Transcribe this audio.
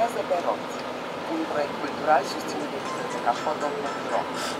Perozzi, un projekt kulturalny sostenibile, taka podobna droga.